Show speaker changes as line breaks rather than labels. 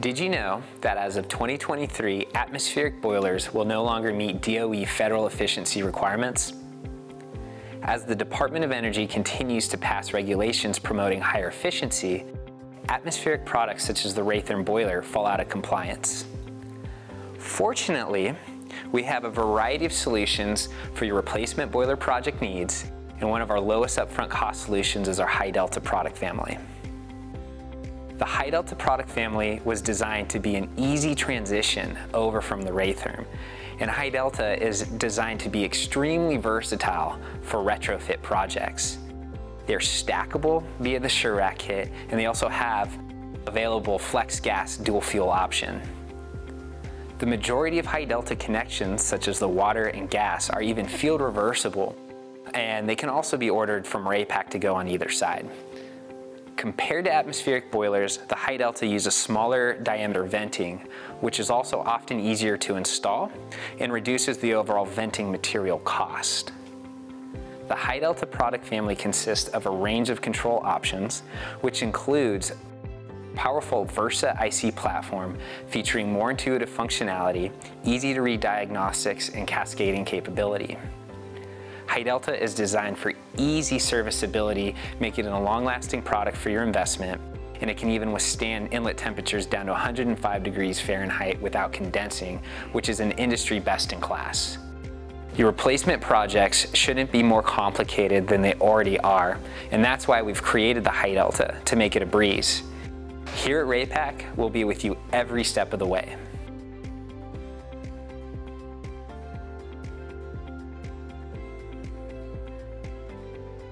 Did you know that as of 2023, atmospheric boilers will no longer meet DOE federal efficiency requirements? As the Department of Energy continues to pass regulations promoting higher efficiency, atmospheric products such as the Raytherm boiler fall out of compliance. Fortunately, we have a variety of solutions for your replacement boiler project needs, and one of our lowest upfront cost solutions is our Hi Delta product family. The Hi Delta product family was designed to be an easy transition over from the Raytherm, and Hi Delta is designed to be extremely versatile for retrofit projects. They're stackable via the SureRack kit, and they also have available FlexGas dual fuel option. The majority of Hi Delta connections, such as the water and gas, are even field reversible, and they can also be ordered from Raypak to go on either side. Compared to atmospheric boilers, the Hi Delta use a smaller diameter venting, which is also often easier to install and reduces the overall venting material cost. The Hi Delta product family consists of a range of control options, which includes powerful Versa IC platform featuring more intuitive functionality, easy to read diagnostics, and cascading capability. Hi Delta is designed for easy serviceability, making it a long-lasting product for your investment, and it can even withstand inlet temperatures down to 105 degrees Fahrenheit without condensing, which is an industry best in class. Your replacement projects shouldn't be more complicated than they already are, and that's why we've created the Hi Delta to make it a breeze. Here at Raypak, we'll be with you every step of the way.